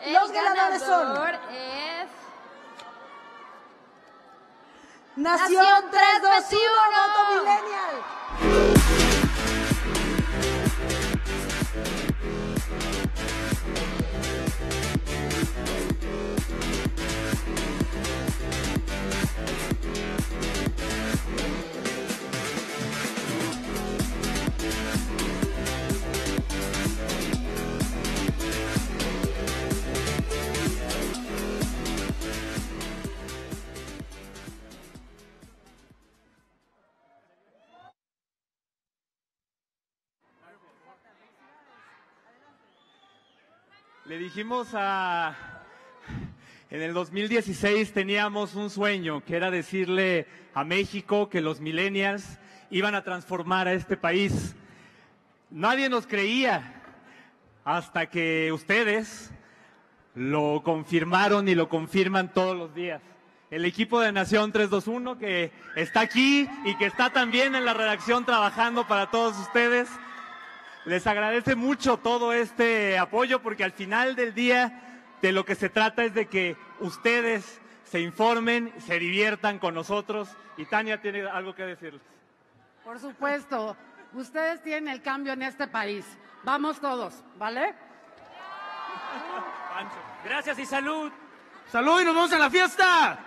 El Los ganadores son ganador es... Nación Nación 321 321. Le dijimos a... En el 2016 teníamos un sueño, que era decirle a México que los millennials iban a transformar a este país. Nadie nos creía hasta que ustedes lo confirmaron y lo confirman todos los días. El equipo de Nación 321 que está aquí y que está también en la redacción trabajando para todos ustedes. Les agradece mucho todo este apoyo porque al final del día de lo que se trata es de que ustedes se informen, se diviertan con nosotros y Tania tiene algo que decirles. Por supuesto, ustedes tienen el cambio en este país. Vamos todos, ¿vale? Gracias y salud. ¡Salud y nos vemos en la fiesta!